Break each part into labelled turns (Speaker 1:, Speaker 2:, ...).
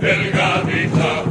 Speaker 1: εργάτησα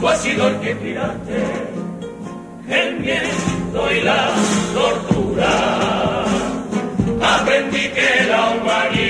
Speaker 1: tú has sido el que tiraste el miedo y la tortura. Aprendí que la humanidad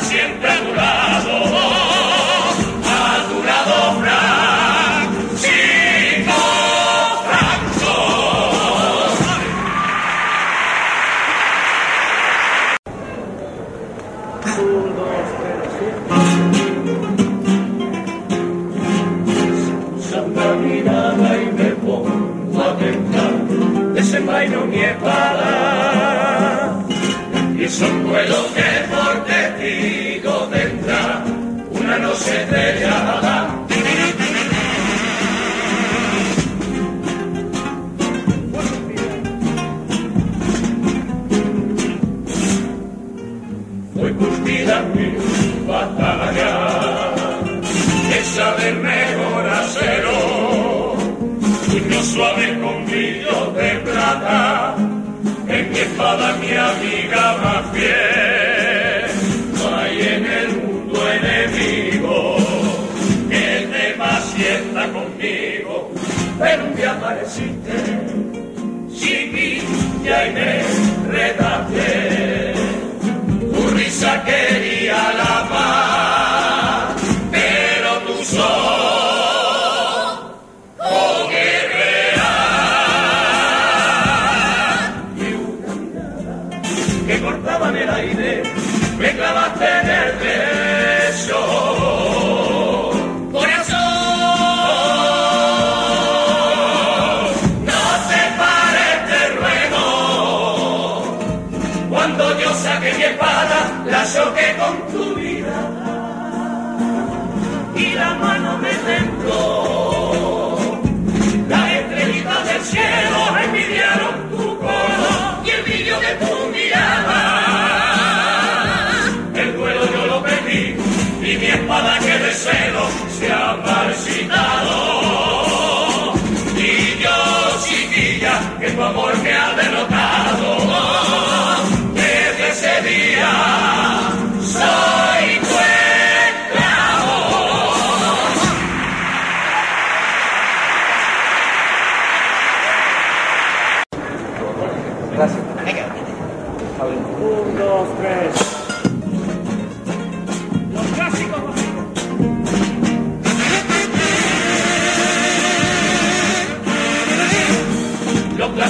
Speaker 1: siempre. conmigo, pero un día apareciste, chiquilla y me redaste. Chiquilla,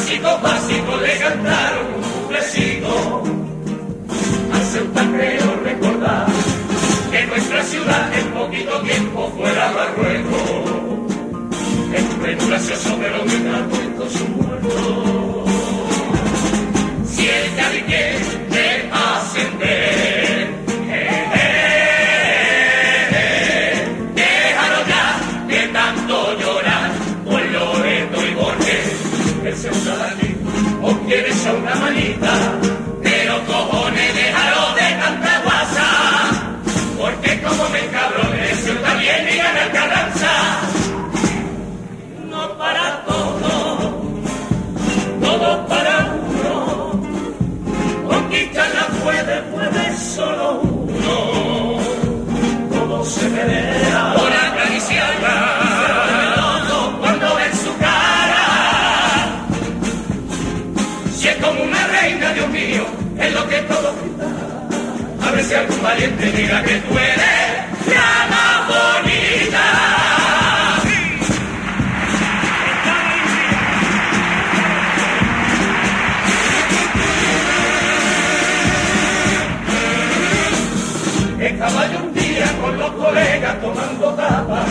Speaker 2: Los clásicos básicos
Speaker 1: le cantaron un cuplecito. Hace un creo recordar que nuestra ciudad en poquito tiempo fuera Marruecos. Es un gracioso pero cuento su muerto. Manita, es lo que todo grita. A ver si algún valiente diga que tú eres la más bonita. Estaba yo un día con los colegas tomando tapa,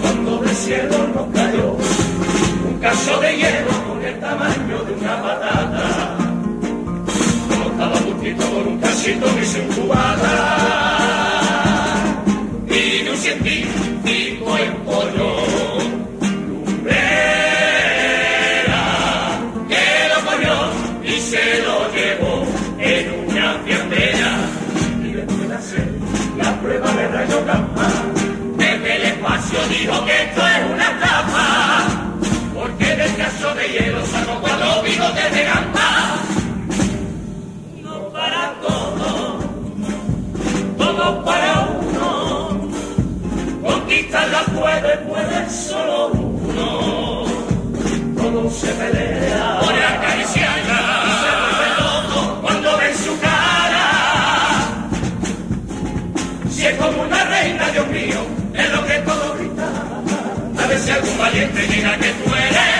Speaker 1: cuando del cielo nos cayó un caso de hielo con el tamaño de una patata. Justito con un casito un cubata. Y de un científico en pollo, lumbrera, que lo cogió y se lo llevó en una fiambera y después de hacer la prueba de rayo gamma, desde el espacio dijo que esto es una estafa, porque del caso de hielo sacó cuatro bigotes de gamba. Todo para uno, conquistarla puede, puede solo uno, todo se pelea. Por acariciarla. y se vuelve loco Cuando ven su cara, si es como una reina, Dios mío, es lo que todo grita. A ver si algún valiente diga que tú eres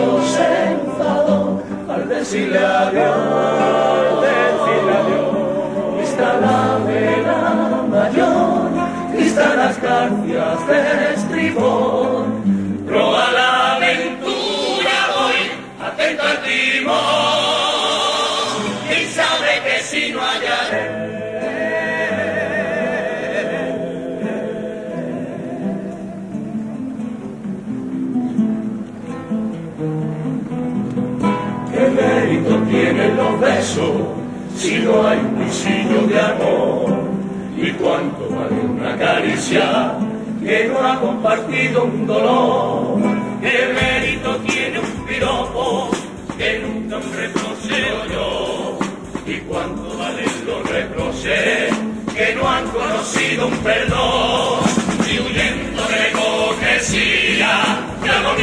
Speaker 1: enfadó al decirle adiós, decirle adiós. Está la vela mayor, están las garcias de estribón. ¿Qué mérito tienen los besos si no hay un pisillo de amor? ¿Y cuánto vale una caricia que no ha compartido un dolor? ¿Qué mérito tiene un piropo que nunca un reproche yo? ¿Y cuánto valen los reproches que no han conocido un perdón? Y huyendo de hipocresía, que hago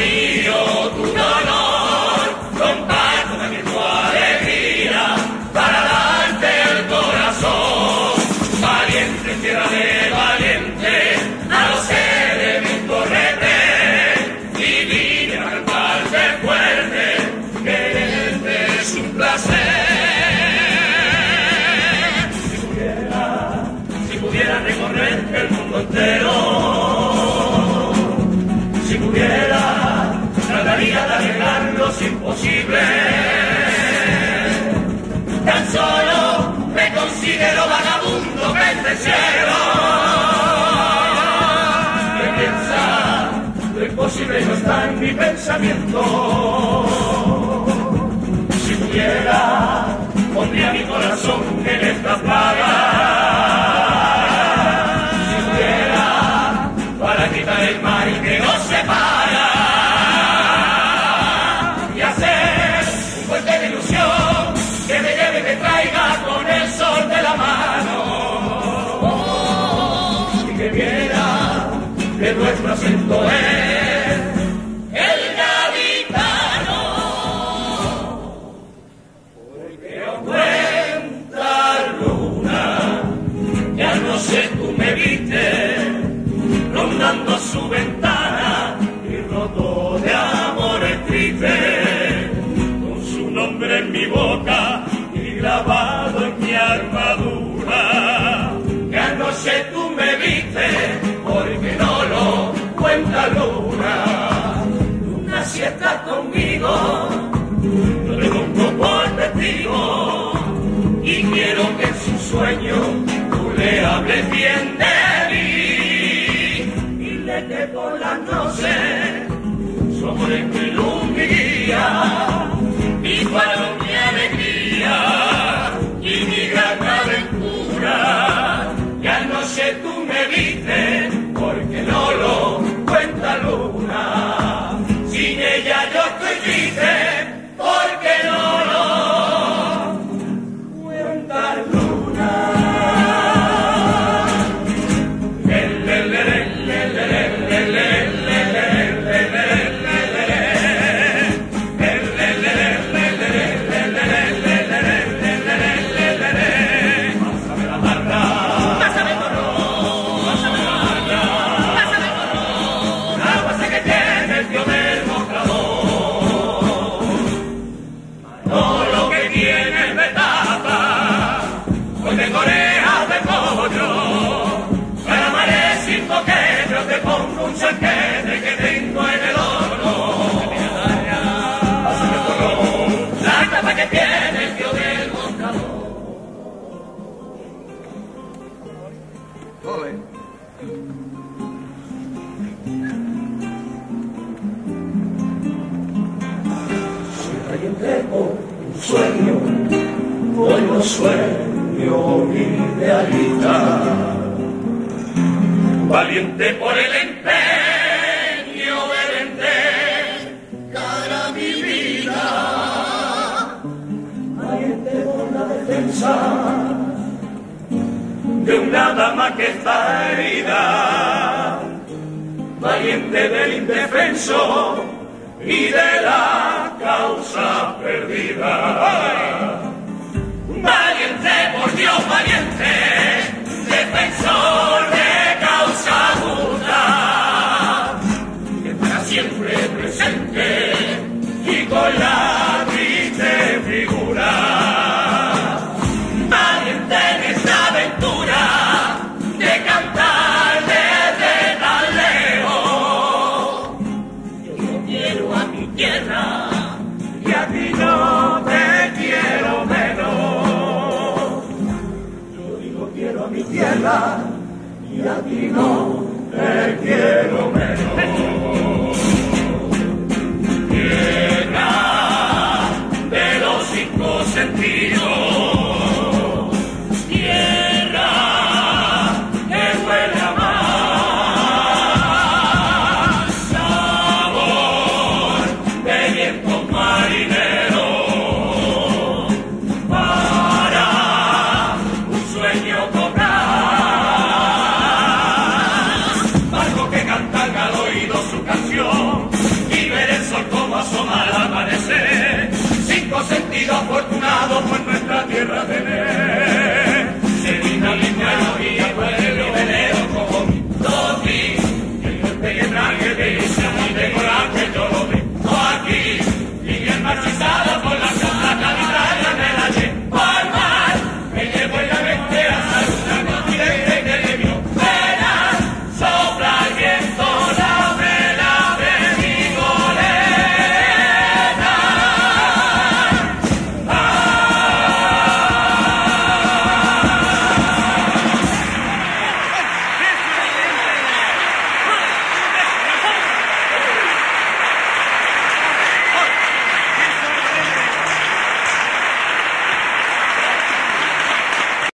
Speaker 1: imposible no está en mi pensamiento. Si pudiera, pondría mi corazón en esta plaga. noche tú me viste, porque no lo cuenta luna. Luna, si estás conmigo, yo te pongo por testigo y quiero que en su sueño tú le hables bien de mí. Dile que por las noches somos el mi guía y para Felipe. dejo un sueño, hoy no sueño mi realidad. Valiente por el empeño de vender cara a mi vida, valiente por la defensa de una dama que está herida, valiente del indefenso y de viva. ¡Valiente, por Dios, valiente!